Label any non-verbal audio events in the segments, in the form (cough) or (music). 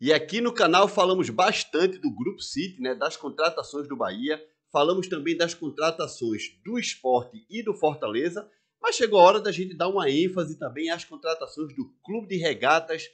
E aqui no canal falamos bastante do Grupo City, né, das contratações do Bahia, falamos também das contratações do esporte e do Fortaleza, mas chegou a hora da gente dar uma ênfase também às contratações do Clube de Regatas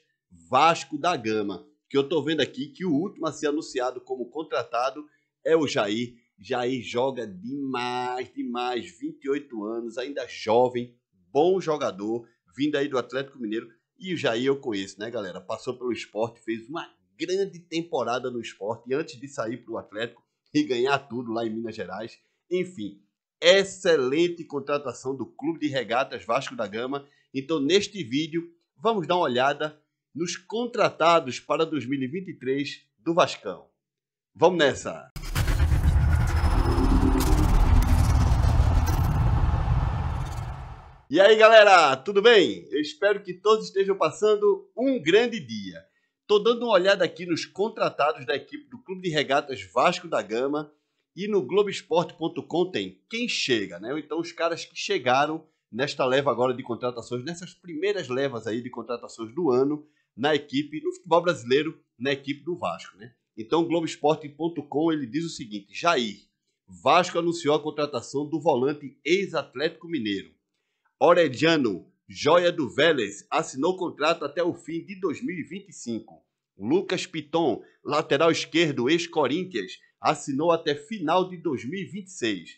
Vasco da Gama, que eu estou vendo aqui que o último a ser anunciado como contratado é o Jair. Jair joga demais, demais, 28 anos, ainda jovem, bom jogador, vindo aí do Atlético Mineiro. E o Jair eu conheço, né, galera? Passou pelo esporte, fez uma grande temporada no esporte antes de sair para o Atlético e ganhar tudo lá em Minas Gerais. Enfim, excelente contratação do Clube de Regatas Vasco da Gama. Então, neste vídeo, vamos dar uma olhada nos contratados para 2023 do Vascão. Vamos nessa! E aí, galera, tudo bem? Eu espero que todos estejam passando um grande dia. Estou dando uma olhada aqui nos contratados da equipe do Clube de Regatas Vasco da Gama e no Globoesporte.com tem quem chega, né? Então, os caras que chegaram nesta leva agora de contratações, nessas primeiras levas aí de contratações do ano na equipe, no futebol brasileiro, na equipe do Vasco, né? Então, o Globoesporte.com ele diz o seguinte: Jair, Vasco anunciou a contratação do volante ex-Atlético Mineiro. Orediano, joia do Vélez, assinou contrato até o fim de 2025. Lucas Piton, lateral esquerdo, ex-Corinthians, assinou até final de 2026.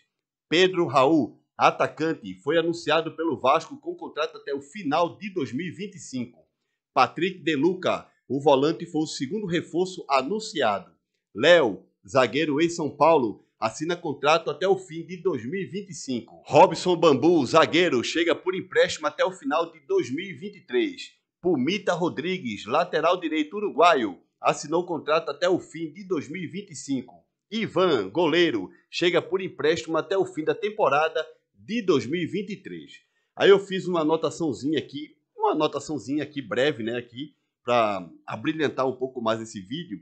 Pedro Raul, atacante, foi anunciado pelo Vasco com contrato até o final de 2025. Patrick De Luca, o volante, foi o segundo reforço anunciado. Léo, zagueiro em São Paulo, assina contrato até o fim de 2025. Robson Bambu, zagueiro, chega por empréstimo até o final de 2023. Pumita Rodrigues, lateral direito uruguaio, assinou contrato até o fim de 2025. Ivan, goleiro, chega por empréstimo até o fim da temporada de 2023. Aí eu fiz uma anotaçãozinha aqui, uma anotaçãozinha aqui breve, né, aqui para abrilhantar um pouco mais esse vídeo.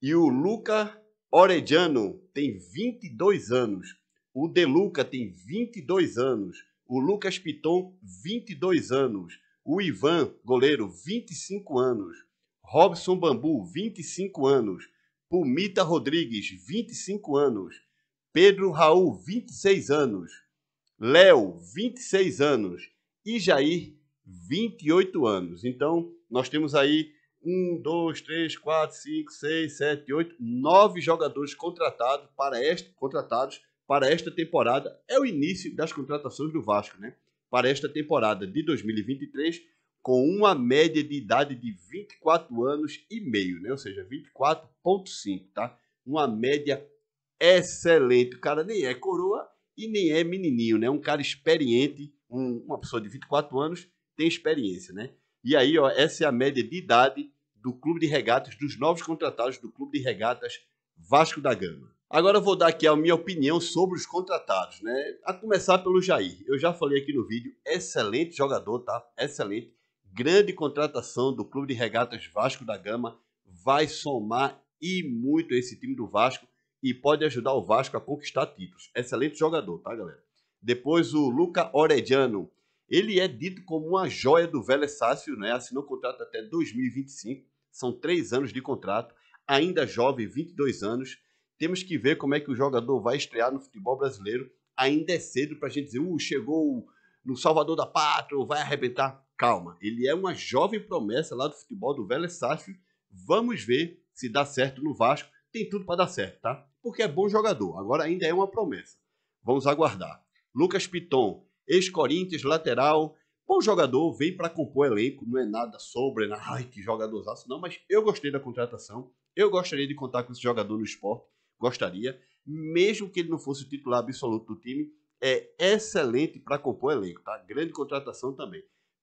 E o Luca Orediano tem 22 anos. O Deluca tem 22 anos. O Lucas Piton, 22 anos. O Ivan, goleiro, 25 anos. Robson Bambu, 25 anos. Pumita Rodrigues, 25 anos. Pedro Raul, 26 anos. Léo, 26 anos. E Jair, 28 anos. Então, nós temos aí um, dois, três, quatro, cinco, seis, sete, oito, nove jogadores contratados para esta, contratados para esta temporada. É o início das contratações do Vasco, né? Para esta temporada de 2023, com uma média de idade de 24 anos e meio, né? Ou seja, 24,5, tá? Uma média excelente. O cara nem é coroa e nem é menininho, né? Um cara experiente, um, uma pessoa de 24 anos tem experiência, né? E aí, ó, essa é a média de idade do Clube de Regatas, dos novos contratados do Clube de Regatas Vasco da Gama. Agora eu vou dar aqui a minha opinião sobre os contratados, né? A começar pelo Jair. Eu já falei aqui no vídeo, excelente jogador, tá? Excelente. Grande contratação do Clube de Regatas Vasco da Gama. Vai somar e muito esse time do Vasco e pode ajudar o Vasco a conquistar títulos. Excelente jogador, tá, galera? Depois o Luca Orediano. Ele é dito como uma joia do Vélez Sácio, né? assinou contrato até 2025, são três anos de contrato, ainda jovem, 22 anos. Temos que ver como é que o jogador vai estrear no futebol brasileiro. Ainda é cedo para a gente dizer, uh, chegou no Salvador da Pátria, vai arrebentar. Calma, ele é uma jovem promessa lá do futebol do Vélez Sácio. Vamos ver se dá certo no Vasco. Tem tudo para dar certo, tá? Porque é bom jogador. Agora ainda é uma promessa. Vamos aguardar. Lucas Piton, ex-Corinthians, lateral, bom jogador, vem para compor elenco, não é nada sobre, não, ai que jogadorzaço, não, mas eu gostei da contratação, eu gostaria de contar com esse jogador no esporte, gostaria, mesmo que ele não fosse o titular absoluto do time, é excelente para compor elenco, tá? Grande contratação também.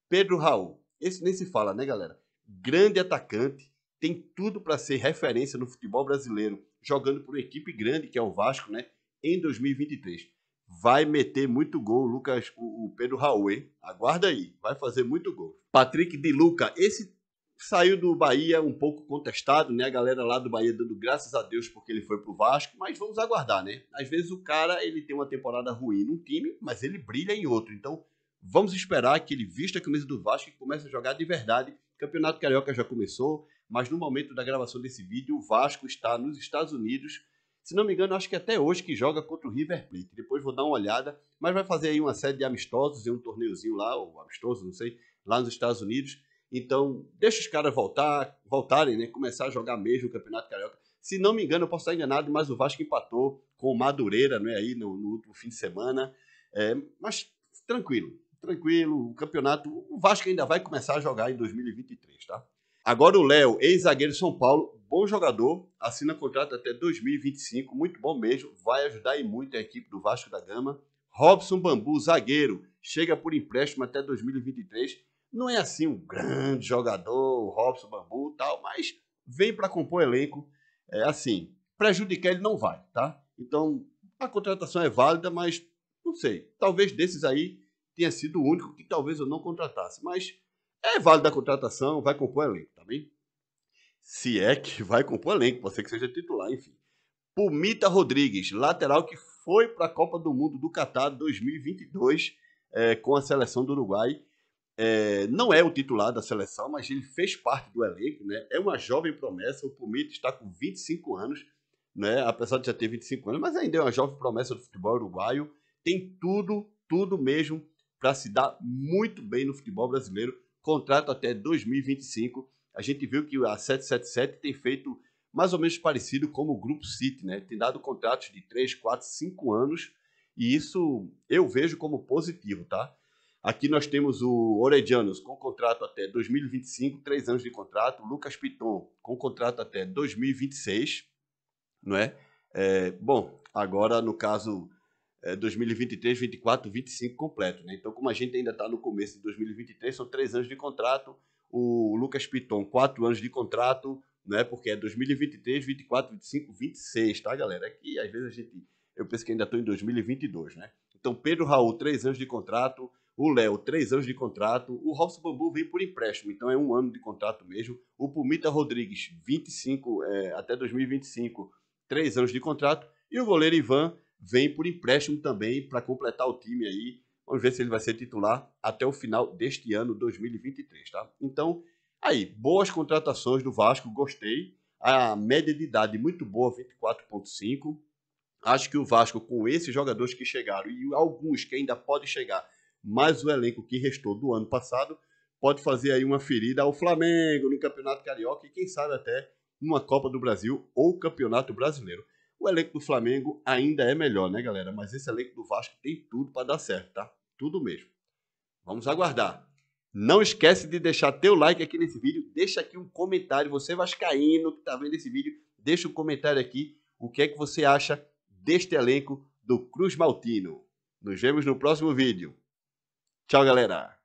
Pedro Raul, esse nem se fala, né, galera? Grande atacante, tem tudo para ser referência no futebol brasileiro, jogando por uma equipe grande que é o Vasco, né? Em 2023 vai meter muito gol, Lucas, o, Pedro Raul, hein? Aguarda aí, vai fazer muito gol. Patrick de Luca, esse saiu do Bahia um pouco contestado, né? A galera lá do Bahia dando graças a Deus porque ele foi pro Vasco, mas vamos aguardar, né? Às vezes o cara, ele tem uma temporada ruim num time, mas ele brilha em outro. Então, vamos esperar que ele vista a camisa do Vasco e comece a jogar de verdade. O Campeonato Carioca já começou, mas no momento da gravação desse vídeo, o Vasco está nos Estados Unidos. Se não me engano, acho que até hoje que joga contra o River Plate. Depois vou dar uma olhada, mas vai fazer aí uma série de amistosos e um torneiozinho lá, ou amistoso, não sei, lá nos Estados Unidos. Então, deixa os caras voltar, voltarem, né? Começar a jogar mesmo o Campeonato Carioca. Se não me engano, eu posso estar enganado, mas o Vasco empatou com o Madureira, né? Aí no, no último fim de semana. É, mas tranquilo, tranquilo. O campeonato, o Vasco ainda vai começar a jogar em 2023, tá? Agora o Léo, ex-zagueiro de São Paulo, bom jogador, assina contrato até 2025, muito bom mesmo, vai ajudar e muito a equipe do Vasco da Gama. Robson Bambu, zagueiro, chega por empréstimo até 2023. Não é assim um grande jogador, Robson Bambu tal, mas vem para compor elenco. É assim, prejudicar ele não vai, tá? Então, a contratação é válida, mas não sei. Talvez desses aí tenha sido o único que talvez eu não contratasse. Mas é válida a contratação, vai compor elenco, tá bem? Se é que (laughs) vai compor elenco, pode ser que seja titular, enfim. Pumita Rodrigues, lateral que foi para a Copa do Mundo do Catar 2022 é, com a seleção do Uruguai. É, não é o titular da seleção, mas ele fez parte do elenco, né? É uma jovem promessa. O Pumita está com 25 anos, né? Apesar de já ter 25 anos, mas ainda é uma jovem promessa do futebol uruguaio. Tem tudo, tudo mesmo para se dar muito bem no futebol brasileiro contrato até 2025. A gente viu que a 777 tem feito mais ou menos parecido como o Grupo City, né? Tem dado contratos de 3, 4, 5 anos e isso eu vejo como positivo, tá? Aqui nós temos o Oredianos com contrato até 2025, 3 anos de contrato. Lucas Piton com contrato até 2026, não é? é bom, agora no caso é, 2023, 24, 25 completo. Né? Então, como a gente ainda está no começo de 2023, são três anos de contrato. O Lucas Piton, quatro anos de contrato, né? porque é 2023, 24, 25, 26, tá, galera? Aqui, às vezes, a gente. Eu penso que ainda estou em 2022, né? Então, Pedro Raul, três anos de contrato. O Léo, três anos de contrato. O Robson Bambu vem por empréstimo, então é um ano de contrato mesmo. O Pumita Rodrigues, 25, é, até 2025, três anos de contrato. E o goleiro Ivan, vem por empréstimo também para completar o time aí. Vamos ver se ele vai ser titular até o final deste ano 2023, tá? Então, aí, boas contratações do Vasco, gostei. A média de idade muito boa, 24.5. Acho que o Vasco, com esses jogadores que chegaram e alguns que ainda podem chegar, mais o elenco que restou do ano passado, pode fazer aí uma ferida ao Flamengo no Campeonato Carioca e quem sabe até numa Copa do Brasil ou Campeonato Brasileiro. O elenco do Flamengo ainda é melhor, né, galera? Mas esse elenco do Vasco tem tudo para dar certo, tá? Tudo mesmo. Vamos aguardar. Não esquece de deixar teu like aqui nesse vídeo, deixa aqui um comentário, você vascaíno que tá vendo esse vídeo, deixa um comentário aqui, o que é que você acha deste elenco do Cruz Maltino. Nos vemos no próximo vídeo. Tchau, galera!